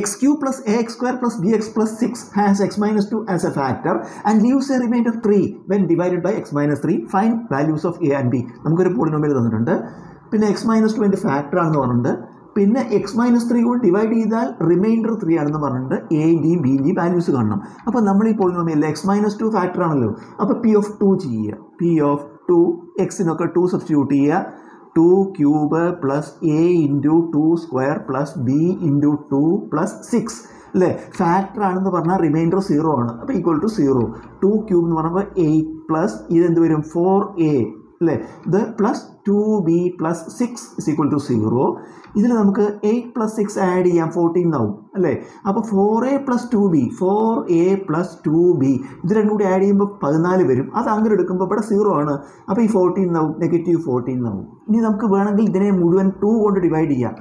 x cube plus ax square plus bx plus 6 has x minus 2 as a factor and leaves a remainder 3 when divided by x minus 3 find values of a and b. നമുക്കൊരു polynomial തന്നിട്ടുണ്ട്. പിന്നെ x minus two എന്റെ factor ആണെന്ന് പറഞ്ഞിട്ടുണ്ട്. പിന്നെ x minus three കൊണ്ട് divide ചെയ്താൽ remainder three ആണെന്ന് പറഞ്ഞിട്ട് എന്റെയും ബിന്റെയും വാല്യൂസ് കാണണം. അപ്പോൾ നമ്മൾ ഈ പോളിനോമിയല്ല എക്സ് മൈനസ് ടു ഫാക്ടർ ആണല്ലോ. അപ്പോൾ പി ഓഫ് ടു ചെയ്യുക. പി ഓഫ് ടു എക്സിനൊക്കെ ടു സബ്സ്റ്റിറ്റ്യൂട്ട് ചെയ്യുക. Two cube plus a into two square plus b into two plus six അല്ലേ ഫാക്ടർ ആണെന്ന് പറഞ്ഞാൽ റിമൈൻഡർ സീറോ ആണ്. അപ്പോൾ equal to zero two cube എന്ന് പറയുമ്പോൾ എയ്റ്റ് പ്ലസ് ഇതെന്ത് വരും? ഫോർ എ അല്ലേ ഇത് plus two b plus six is equal to zero ഇതിൽ നമുക്ക് എയ്റ്റ് പ്ലസ് സിക്സ് ആഡ് ചെയ്യാം ഫോർട്ടീൻ ആവും അല്ലേ? അപ്പോൾ four a plus two b four a plus two b ഇത് രണ്ടും കൂടി ആഡ് ചെയ്യുമ്പോൾ പതിനാല് വരും. അത് അങ്ങനെ എടുക്കുമ്പോൾ ഇവിടെ സീറോ ആണ്. അപ്പോൾ ഈ ഫോർട്ടീൻ ആവും നെഗറ്റീവ് ഫോർട്ടീൻ ആവും. ഇനി നമുക്ക് വേണമെങ്കിൽ ഇതിനെ മുഴുവൻ ടു കൊണ്ട് ഡിവൈഡ് ചെയ്യാം.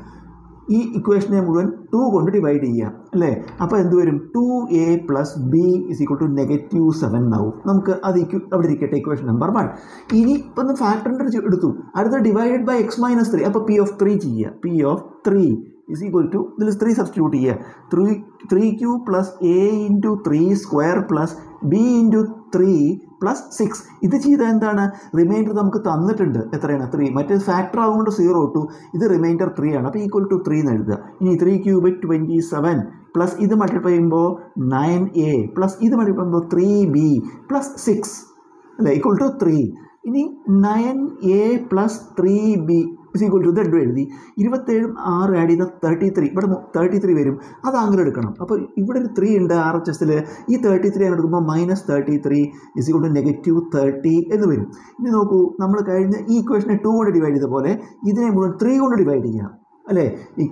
ഈ ഇക്വേഷനെ മുഴുവൻ ടു കൊണ്ട് ഡിവൈഡ് ചെയ്യാം അല്ലേ? അപ്പോൾ എന്ത് വരും? Two a plus b is equal to negative seven ആവും. നമുക്ക് അത് ഇക്വ- അവിടെ ഇരിക്കട്ടെ ഇക്വേഷൻ നമ്പർ വൺ ഇനി ഇപ്പം ഒന്ന് ഫാക്ടറിന്റെ എടുത്തു. അടുത്ത divided by x minus three അപ്പോൾ പി ഓഫ് ത്രീ ചെയ്യുക. P of three is equal to ഇതിൽ ത്രീ സബ്സ്റ്റിറ്റ്യൂട്ട് ചെയ്യുക. Three three cube plus a into three square plus b into three plus six ഇത് ചെയ്താൽ എന്താണ്? റിമൈൻഡർ നമുക്ക് തന്നിട്ടുണ്ട്. എത്രയാണ്? ത്രീ മറ്റേ ഫാക്ടർ ആകുകൊണ്ട് സീറോ ടു ഇത് റിമൈൻഡർ ത്രീ ആണ്. അപ്പോൾ ഈക്വൽ ടു ത്രീ എന്ന് എഴുതുക. ഇനി three cube twenty seven plus ഇത് മൾട്ടിപ്ലൈ ചെയ്യുമ്പോൾ നയൻ എ പ്ലസ് ഇത് മൾട്ടിപ്ലൈ ചെയ്യുമ്പോൾ ത്രീ ബി പ്ലസ് സിക്സ് അല്ലേ? ഈക്വൽ ടു ത്രീ ഇനി nine a plus three b is equal to ഇത് രണ്ടും എഴുതി ഇരുപത്തേഴും ആറ് ആഡ് ചെയ്താൽ തേർട്ടി ത്രീ ഇവിടെ തേർട്ടി ത്രീ വരും. അത് അങ്ങനെ എടുക്കണം. അപ്പോൾ ഇവിടെ ഒരു ത്രീ ഉണ്ട് ആർ എച്ച് എസിൽ ഈ തേർട്ടി ത്രീ അങ്ങനെ എടുക്കുമ്പോൾ minus thirty three is equal to negative thirty എന്ന് വരും. ഇനി നോക്കൂ നമ്മൾ കഴിഞ്ഞ ഈ ഇക്വേഷനെ ടു കൊണ്ട് ഡിവൈഡ് ചെയ്ത പോലെ ഇതിനെ മുഴുവൻ ത്രീ കൊണ്ട് ഡിവൈഡ് ചെയ്യാം. അല്ലേ? ഈ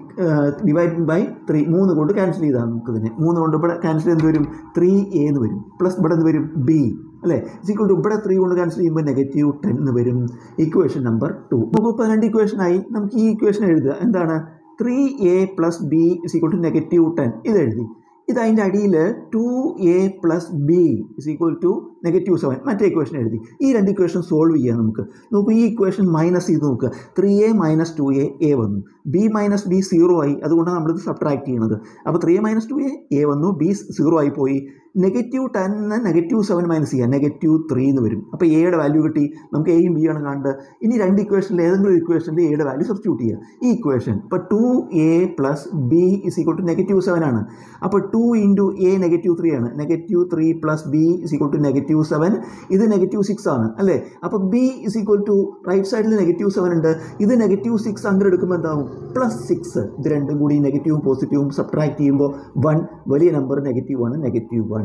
ഡിവൈഡ് ബൈ ത്രീ മൂന്ന് കൊണ്ട് ക്യാൻസൽ ചെയ്താൽ നമുക്കിതിനെ. മൂന്ന് കൊണ്ട് ഇവിടെ ക്യാൻസൽ എന്ത് വരും? ത്രീ എ എന്ന് വരും. പ്ലസ് ഇവിടെ എന്ത് വരും? ബി അല്ലേ? ഇസിക്വൾ ടു ഇവിടെ ത്രീ കൊണ്ട് ക്യാൻസൽ ചെയ്യുമ്പോൾ നെഗറ്റീവ് ടെൻ എന്ന് വരും. ഇക്വേഷൻ നമ്പർ ടു നമുക്ക് രണ്ട് ഇക്വേഷനായി നമുക്ക് ഈ ഇക്വേഷൻ എഴുതുക. എന്താണ്? Three a plus b is equal to negative ten ഇത് എഴുതി. ഇത് അതിന്റെ അടിയിൽ two a plus b is equal to negative seven മറ്റേ ഇക്വേഷൻ എഴുതി. ഈ രണ്ട് ഇക്വേഷൻ സോൾവ് ചെയ്യാം നമുക്ക്. നോക്കൂ ഈ ഇക്വേഷൻ മൈനസ് ചെയ്ത് നോക്കുക three a minus two a a വന്നു. ബി മൈനസ് ബി സീറോ ആയി. അതുകൊണ്ടാണ് നമ്മളിത് സബ്ട്രാക്ട് ചെയ്യുന്നത് അപ്പോൾ three a minus two a a വന്നു. ബി സീറോ ആയി പോയി. Negative ten negative seven minus ചെയ്യുക നെഗറ്റീവ് ത്രീ എന്ന് വരും. അപ്പോൾ എയുടെ വാല്യൂ കിട്ടി. നമുക്ക് എയും ബി ആണ് കാണേണ്ടത്. ഇനി രണ്ട് ഇക്വേഷനിൽ ഏതെങ്കിലും ഇക്വേഷനിൽ എയുടെ വാല്യൂ സബ്സ്റ്റിറ്റ്യൂട്ട് ചെയ്യുക ഈ ഇക്വേഷൻ ഇപ്പോൾ two a plus b is equal to negative seven ആണ്. അപ്പോൾ two into a negative three ആണ്. Negative three plus b is equal to negative seven ഇത് നെഗറ്റീവ് സിക്സ് ആണ്. അല്ലേ? അപ്പോൾ b is equal to right സൈഡിൽ negative seven ഉണ്ട്. ഇത് നെഗറ്റീവ് സിക്സ് അങ്ങനെ എടുക്കുമ്പോൾ എന്താവും? പ്ലസ് സിക്സ് ഇത് രണ്ടും കൂടി നെഗറ്റീവും പോസിറ്റീവും സബ്ട്രാക്ട് ചെയ്യുമ്പോൾ വൺ വലിയ നമ്പർ നെഗറ്റീവ് ആണ് negative one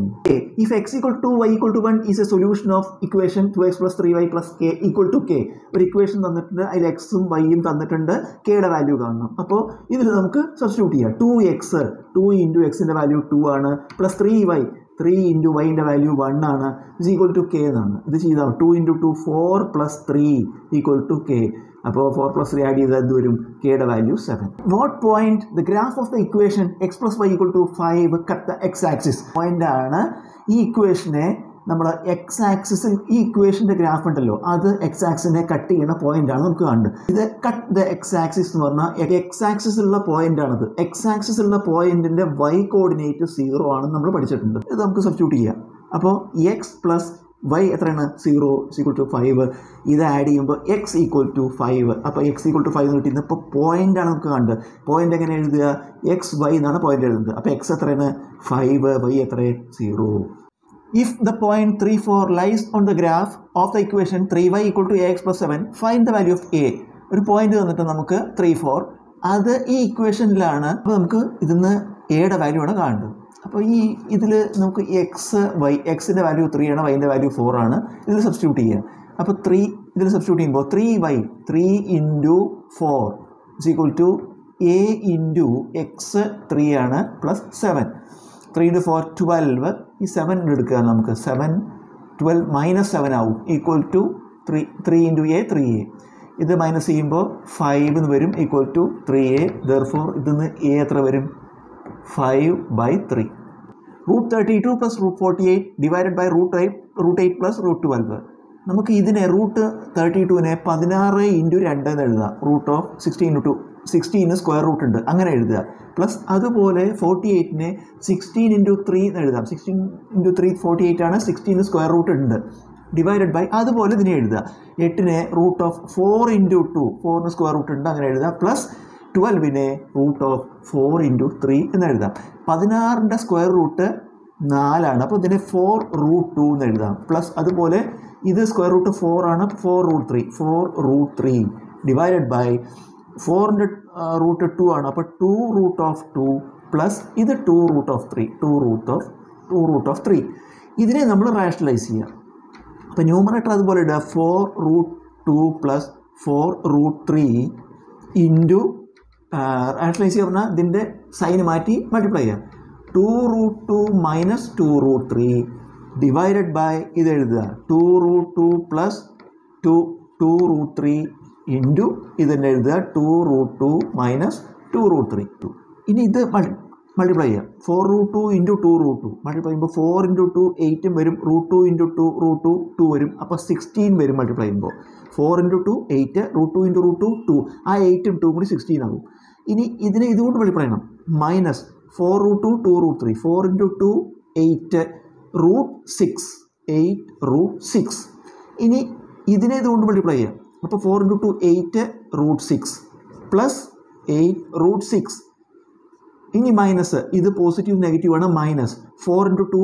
if x equal to y equal to one is a solution of equation two x plus three y plus k equal to k ഒരു equation തന്നിട്ടുണ്ട് അതിൽ എക്സും വൈയും തന്നിട്ടുണ്ട് കെയുടെ വാല്യൂ കാണണം. അപ്പോൾ ഇതിൽ നമുക്ക് സബ്സ്റ്റിറ്റ്യൂട്ട് ചെയ്യാം. ടു എക്സ് ടു ഇന്റു എക്സിന്റെ വാല്യൂ ടു ആണ് plus three y three into വൈന്റെ value one ആണ് ഇസ് ഈക്വൽ ടു കെ എന്നാണ്. ഇത് ചെയ്താൽ two into two four plus three equal to k അപ്പോൾ ഫോർ പ്ലസ് ത്രീ ആഡ് ചെയ്താൽ എന്ത് വരും? കെയുടെ value seven what point the graph of the equation x plus y equal to five cut the x axis point ആണ് ഈ ഇക്വേഷനെ നമ്മൾ X ആക്സിസിൽ ഈ ഇക്വേഷന്റെ ഗ്രാഫ് ഉണ്ടല്ലോ അത് എക്സ് ആക്സിനെ കട്ട് ചെയ്യുന്ന പോയിന്റ് ആണ് നമുക്ക് കാണുന്നത്. ഇത് കട്ട് ദ എക്സ് ആക്സിസ് എന്ന് പറഞ്ഞാൽ എക്സ് ആക്സിസിലുള്ള പോയിന്റ് ആണത്. എക്സ് ആക്സിസിലുള്ള പോയിന്റിന്റെ വൈ കോർഡിനേറ്റ് സീറോ ആണെന്ന് നമ്മൾ പഠിച്ചിട്ടുണ്ട്. ഇത് നമുക്ക് സബ്സ്റ്റിറ്റ്യൂട്ട് ചെയ്യാം. അപ്പോൾ എക്സ് പ്ലസ് വൈ എത്രയാണ്? സീറോ ഈക്വൽ ടു ഫൈവ് ഇത് ആഡ് ചെയ്യുമ്പോൾ എക്സ് ഈക്വൽ ടു ഫൈവ് അപ്പോൾ എക്സ് ഈക്വൽ ടു ഫൈവ് എന്ന് കിട്ടിയത് ഇപ്പോൾ പോയിന്റ് ആണ് നമുക്ക് കണ്ടത് പോയിന്റ് എങ്ങനെ എഴുതുക? എക്സ് വൈ എന്നാണ് പോയിന്റ് എഴുതുന്നത്. അപ്പോൾ എക്സ് എത്രയാണ്? ഫൈവ് വൈ എത്രയാണ്? Zero If the point 3, 4 lies on the graph of the equation 3y equal to ax plus 7, find the value of a. ഒരു പോയിന്റ് തന്നിട്ട് നമുക്ക് ത്രീ ഫോർ അത് ഈ ഇക്വേഷനിലാണ് അപ്പോൾ നമുക്ക് ഇതിന്ന് എയുടെ വാല്യൂ ആണ് കാണേണ്ടത് അപ്പോൾ ഈ ഇതിൽ നമുക്ക് എക്സ് വൈ എക്സിന്റെ വാല്യൂ ത്രീ ആണ് വൈന്റെ വാല്യൂ ഫോർ ആണ്. ഇതിൽ സബ്സ്റ്റിറ്റ്യൂട്ട് ചെയ്യുക അപ്പോൾ ത്രീ ഇതിൽ സബ്സ്റ്റിറ്റ്യൂട്ട് ചെയ്യുമ്പോൾ three y three into four is equal to a into x three ആണ് plus seven three into four twelve ഈ സെവൻ എടുക്കുക നമുക്ക്. സെവൻ ട്വൽവ് മൈനസ് സെവൻ ആവും. Equal to three three into a three a ഇത് minus ചെയ്യുമ്പോൾ five എന്ന് വരും equal to three a therefore ഇതിന്ന് എ എത്ര വരും? Five by three root thirty two plus root forty eight divided by root eight root eight plus root twelve നമുക്ക് ഇതിനെ root thirty ടുവിനെ പതിനാറ് ഇന്റു രണ്ട് എന്ന് എഴുതാം. റൂട്ട് ഓഫ് സിക്സ്റ്റീൻ ടു സിക്സ്റ്റീന് സ്ക്വയർ റൂട്ട് ഉണ്ട്. അങ്ങനെ എഴുതുക. പ്ലസ് അതുപോലെ ഫോർട്ടി എയ്റ്റിനെ സിക്സ്റ്റീൻ ഇന്റു ത്രീ എന്ന് എഴുതാം. Sixteen into three forty eight ആണ് സിക്സ്റ്റീന് സ്ക്വയർ റൂട്ട് ഉണ്ട്. ഡിവൈഡഡ് ബൈ അതുപോലെ ഇതിനെ എഴുതുക. എട്ടിനെ root of four into two ഫോറിന് square root ഉണ്ട്. അങ്ങനെ എഴുതുക. Plus ട്വൽവിനെ root of four into three എന്ന് എഴുതാം. പതിനാറിന്റെ സ്ക്വയർ റൂട്ട് നാലാണ്. അപ്പോൾ ഇതിനെ ഫോർ റൂട്ട് ടു എന്ന് എഴുതാം. പ്ലസ് അതുപോലെ ഇത് സ്ക്വയർ റൂട്ട് ഫോർ ആണ്. Four root three four root three divided by ഫോറിന്റെ റൂട്ട് ടു ആണ്. അപ്പോൾ two root of two plus ഇത് two root of three two root of two root of three ഇതിനെ നമ്മൾ റാഷണലൈസ് ചെയ്യാം. അപ്പോൾ ന്യൂമറേറ്റർ അതുപോലെ ഇടുക four root two plus four root three into rationalize പറഞ്ഞാൽ ഇതിന്റെ സൈന് മാറ്റി മൾട്ടിപ്ലൈ ചെയ്യാം. Two root two minus two root three divided by ഇത് എഴുതുക. Two root two plus two two root three into ഇതെന്നെ എഴുതുക. Two root two minus two root three two ഇനി ഇത് മൾട്ടിപ്ലൈ ചെയ്യാം. Four root two into two root two multiply ചെയ്യുമ്പോൾ four into two എയ്റ്റും വരും. Root two into two root two two വരും. അപ്പോൾ സിക്സ്റ്റീൻ വരും മൾട്ടിപ്ലൈ ചെയ്യുമ്പോൾ. Four into two eight root two into root two two ആ എയ്റ്റും ടു കൂടി സിക്സ്റ്റീൻ ആകും. ഇനി ഇതിനെ ഇതുകൊണ്ട് മൾട്ടിപ്ലൈ ചെയ്യണം. Minus four root two two root three four into two eight root six eight root six ഇനി ഇതിനെ ഇതുകൊണ്ട് മൾട്ടിപ്ലൈ ചെയ്യാം. അപ്പോൾ four into two eight root six plus eight root six ഇനി മൈനസ് ഇത് പോസിറ്റീവ് നെഗറ്റീവ് ആണ് minus four into two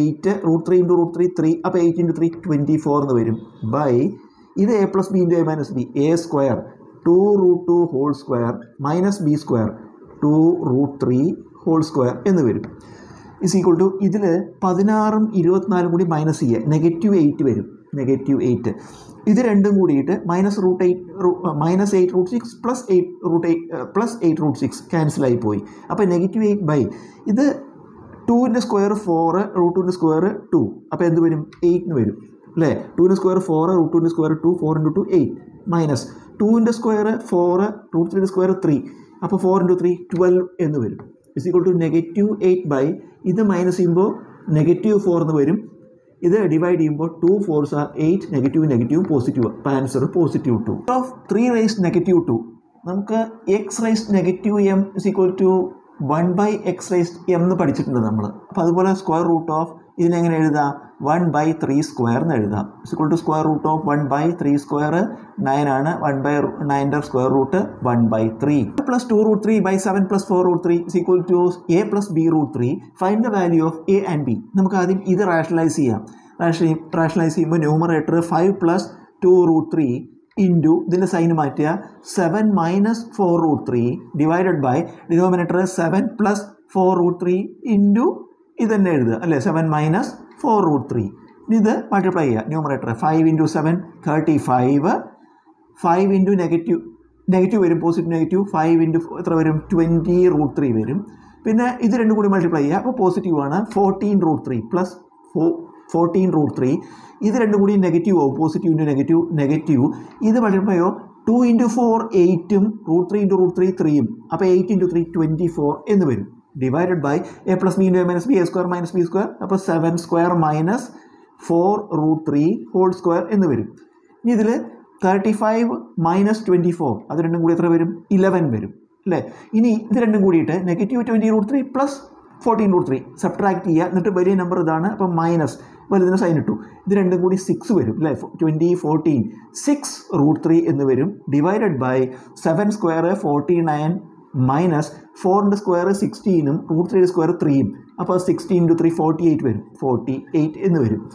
eight root three into root three three അപ്പോൾ eight into three twenty four എന്ന് വരും. ബൈ ഇത് a plus b into a minus b a square two root two whole square minus b square two root three whole square എന്ന് വരും. Is equal to ഇതിൽ പതിനാറും ഇരുപത്തിനാലും കൂടി minus ചെയ്യുക negative eight വരും. നെഗറ്റീവ് എയ്റ്റ് ഇത് രണ്ടും കൂടിയിട്ട് minus root eight minus eight root six plus eight root eight plus eight root six ക്യാൻസലായി പോയി. അപ്പോൾ നെഗറ്റീവ് എയ്റ്റ് ബൈ ഇത് ടൂവിന്റെ സ്ക്വയർ ഫോറ് റൂട്ട് ടുവിന്റെ സ്ക്വയർ ടു അപ്പോൾ എന്ത് വരും? എയ്റ്റിന് വരും. അല്ലേ? ടുവിന്റെ സ്ക്വയർ ഫോറ് റൂട്ട് ടുവിന്റെ square two four into two eight minus ടുവിന്റെ സ്ക്വയർ ഫോറ് റൂട്ട് ത്രീന്റെ സ്ക്വയർ ത്രീ അപ്പോൾ ഫോർ ഇന്റു ത്രീ ട്വൽവ് എന്ന് വരും. Is equal to negative eight by ഇത് മൈനസ് ചെയ്യുമ്പോൾ നെഗറ്റീവ് ഫോർ എന്ന് വരും. ഇത് ഡിവൈഡ് ചെയ്യുമ്പോൾ two fours are eight negative negative positive അപ്പോൾ answer positive two of three raise negative two നമുക്ക് X raise negative M is equal to one by X raise M എന്ന് പഠിച്ചിട്ടുണ്ട് നമ്മൾ അപ്പോൾ അതുപോലെ സ്ക്വയർ റൂട്ട് ഓഫ് ഇതിനെങ്ങനെ എഴുതാം? One by three square എന്ന് എഴുതാം. Equal to square root of one by three square nine ആണ്. One by നയന്റെ square root one by three plus two root three by seven plus four root three is equal to A plus B root three find the value of A and B നമുക്ക് ആദ്യം ഇത് rationalise ചെയ്യാം. Rationalise rationalise ചെയ്യുമ്പോൾ numerator five plus two root three into ഇതിന്റെ sign മാറ്റുക seven minus four root three divided by denominator seven plus four root three into ഇത് തന്നെ എഴുതുക അല്ലേ? Seven minus four root three ഇത് മൾട്ടിപ്ലൈ ചെയ്യുക. Numerator five into seven thirty five five into negative negative വരും positive negative five into എത്ര വരും? Twenty root three വരും. പിന്നെ ഇത് രണ്ടും കൂടി മൾട്ടിപ്ലൈ ചെയ്യുക. അപ്പോൾ പോസിറ്റീവ് ആണ്. Fourteen root three plus four fourteen root three ഇത് രണ്ടും കൂടി നെഗറ്റീവ് ആവും. പോസിറ്റീവ് ഇന്റു നെഗറ്റീവ് നെഗറ്റീവ് ഇത് മൾട്ടിപ്ലൈയോ two into four എയ്റ്റും root three into root three ത്രീയും അപ്പോൾ eight into three twenty four എന്ന് വരും. Divided by A plus B into A minus B A square minus B square അപ്പോൾ seven square minus four root three whole square എന്ന് വരും. ഇനി ഇതിൽ thirty five minus twenty four അത് രണ്ടും കൂടി എത്ര വരും? ഇലവൻ വരും അല്ലേ? ഇനി ഇത് രണ്ടും കൂടിയിട്ട് negative twenty root three plus fourteen root three subtract ചെയ്യുക എന്നിട്ട് വലിയ നമ്പർ ഇതാണ് അപ്പം മൈനസ് വലുതിന് സൈൻ ഇട്ടു. ഇത് രണ്ടും കൂടി സിക്സ് വരും അല്ലേ? Twenty fourteen six root three എന്ന് വരും divided by seven square forty nine minus ഫോറിന്റെ സ്ക്വയർ സിക്സ്റ്റീനും റൂട്ട് ത്രീയുടെ സ്ക്വയർ ത്രീയും അപ്പോൾ sixteen two three forty eight വരും. ഫോർട്ടി എയ്റ്റ് എന്ന് വരും.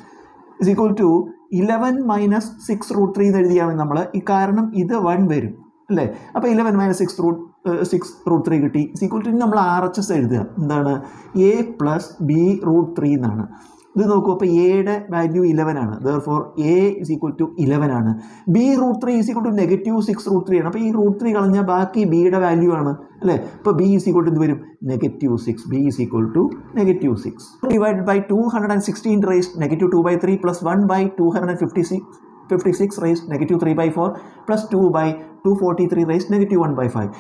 Is equal to eleven minus six root three എന്ന് എഴുതിയാൽ നമ്മൾ ഈ കാരണം ഇത് വൺ വരും. അല്ലേ? അപ്പോൾ eleven minus six root six root three കിട്ടി. ഇസ് ഈക്വൽ ടു നമ്മൾ ആർ എച്ച് എസ് എഴുതുക. എന്താണ്? A plus B root three എന്നാണ്. ഇത് നോക്കൂ അപ്പോൾ എയുടെ വാല്യൂ ഇലവൻ ആണ്. Therefore A is equal to eleven ആണ്. B root three is equal to negative six root three ആണ്. അപ്പോൾ ഈ റൂട്ട് ത്രീ കളഞ്ഞാൽ ബാക്കി ബിയുടെ വാല്യൂ ആണ് അല്ലേ? അപ്പോൾ ബി ഇസ് ഈക്വൽ ടു എന്ത് വരും? Negative six B is equal to negative six divide by two hundred and sixteen raise negative two by three plus one by two hundred and fifty six fifty six raise negative three by four plus two by two forty three raise negative one by five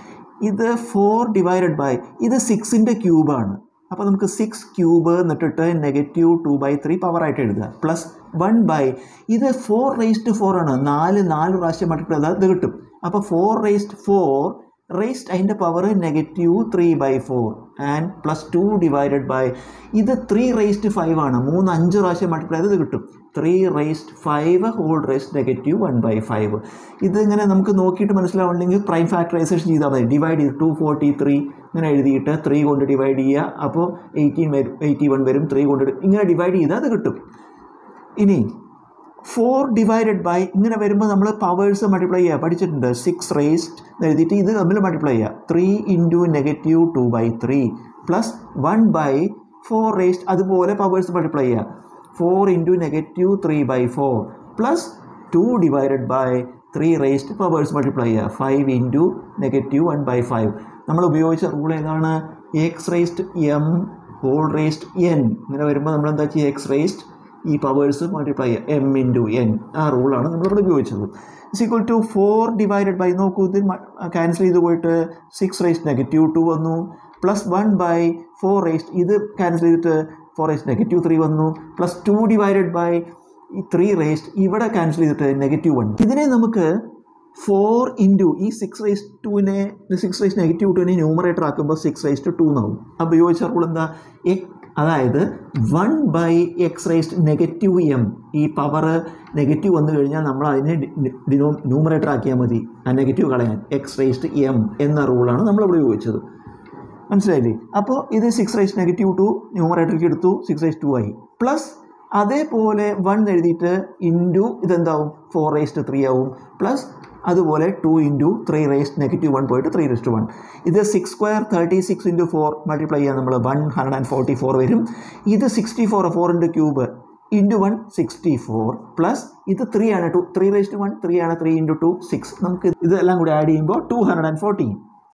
ഇത് four divided by ഇത് സിക്സിന്റെ ക്യൂബാണ് അപ്പോൾ നമുക്ക് six cube എന്നിട്ടിട്ട് negative two by three പവറായിട്ട് എഴുതുക. Plus one by ഇത് ഫോർ റേസ്റ്റ് ഫോർ ആണ്. നാല് നാല് പ്രാവശ്യം ചെയ്താൽ ഇത് കിട്ടും. അപ്പോൾ ഫോർ റേസ്റ്റ് ഫോർ റേസ്റ്റ് അതിന്റെ power negative three by four and plus two divided by ഇത് ത്രീ റേസ്റ്റ് ഫൈവ് ആണ്. മൂന്ന് അഞ്ച് പ്രാവശ്യം മൾട്ടിപ്ലൈ ചെയ്ത് കിട്ടും. Three raised five whole raised negative one by five ഇതിങ്ങനെ നമുക്ക് നോക്കിയിട്ട് മനസ്സിലാവുന്നുണ്ടെങ്കിൽ പ്രൈം ഫാക്ടറൈസേഷൻ ചെയ്താൽ മതി. ഡിവൈഡ് ചെയ്ത് ടു ഫോർട്ടി ത്രീ ഇങ്ങനെ എഴുതിയിട്ട് ത്രീ കൊണ്ട് ഡിവൈഡ് ചെയ്യുക. അപ്പോൾ എയ്റ്റീൻ വരും എയ്റ്റി വൺ വരും ത്രീ കൊണ്ട് ഇങ്ങനെ ഡിവൈഡ് ചെയ്താൽ അത് കിട്ടും. ഇനി ഫോർ ഡിവൈഡഡ് ബൈ ഇങ്ങനെ വരുമ്പോൾ നമ്മൾ പവേഴ്സ് മൾട്ടിപ്ലൈ ചെയ്യുക. പഠിച്ചിട്ടുണ്ട്. സിക്സ് റേസ്റ്റ് എഴുതിയിട്ട് ഇത് തമ്മിൽ മൾട്ടിപ്ലൈ ചെയ്യുക. Three into negative two by three plus one by four raised അതുപോലെ പവേഴ്സ് മൾട്ടിപ്ലൈ ചെയ്യുക. Four into negative three by four plus two divided by three raised powers multiply ചെയ്യുക five into negative one by five നമ്മൾ ഉപയോഗിച്ച rule ഏതാണ്? X raised M whole റേസ്റ്റ് N ഇങ്ങനെ വരുമ്പോൾ നമ്മൾ എന്താ ചെയ്യുക? എക്സ് റേസ്റ്റ് ഈ പവേഴ്സ് മൾട്ടിപ്ലൈ ചെയ്യുക. എം ഇന്റു എൻ ആ റൂളാണ് നമ്മളിവിടെ ഉപയോഗിച്ചത്. Is equal to four divided by നോക്കൂ ഇത് ക്യാൻസൽ ചെയ്ത് പോയിട്ട് സിക്സ് റേസ്റ്റ് നെഗറ്റീവ് ടു വന്നു. Plus one by four raised ഇത് ക്യാൻസൽ ചെയ്തിട്ട് ഫോർ റേസ്റ്റ് നെഗറ്റീവ് ത്രീ വന്നു പ്ലസ് ടു ഡിവൈഡഡ് ബൈ ഈ ത്രീ റേസ്റ്റ് ഇവിടെ ക്യാൻസൽ ചെയ്തിട്ട് നെഗറ്റീവ് വൺ ഇതിനെ നമുക്ക് ഫോർ ഇന്റു ഈ സിക്സ് റേസ് ടുവിനെ സിക്സ് റേസ് നെഗറ്റീവ് ടുവിനെ ന്യൂമറേറ്റർ ആക്കുമ്പോൾ സിക്സ് റേസ് ടു ടു എന്നാവും. അപ്പോൾ ഉപയോഗിച്ച റൂൾ എന്താ? അതായത് one by X raised negative M ഈ പവർ നെഗറ്റീവ് വന്നു കഴിഞ്ഞാൽ നമ്മൾ അതിനെ ന്യൂമറേറ്റർ ആക്കിയാൽ മതി. ആ നെഗറ്റീവ് കളയാൻ എക്സ് റേസ്റ്റ് എം എന്ന റൂളാണ് നമ്മളിവിടെ ഉപയോഗിച്ചത്. മനസ്സിലായില്ലേ? അപ്പോൾ ഇത് സിക്സ് റൈസ് നെഗറ്റീവ് ടു ന്യൂമറേറ്ററിലേക്ക് എടുത്തു സിക്സ് റൈസ് ടു ആയി. പ്ലസ് അതേപോലെ വൺ എഴുതിയിട്ട് ഇന്റു ഇതെന്താവും? ഫോർ റേസ്റ്റ് ത്രീ ആവും. പ്ലസ് അതുപോലെ two into three raised negative one പോയിട്ട് ത്രീ റേസ്റ്റ് വൺ ഇത് six square thirty six into four multiply ചെയ്യാൻ നമ്മൾ one hundred and forty four വരും. ഇത് sixty four four into cube into one sixty four plus ഇത് three ആണ് two three raised one three ആണ് three into two six നമുക്ക് ഇതെല്ലാം കൂടി ആഡ് ചെയ്യുമ്പോൾ ടു ഹൺഡ്രഡ് ആൻഡ് ഫോർട്ടീൻ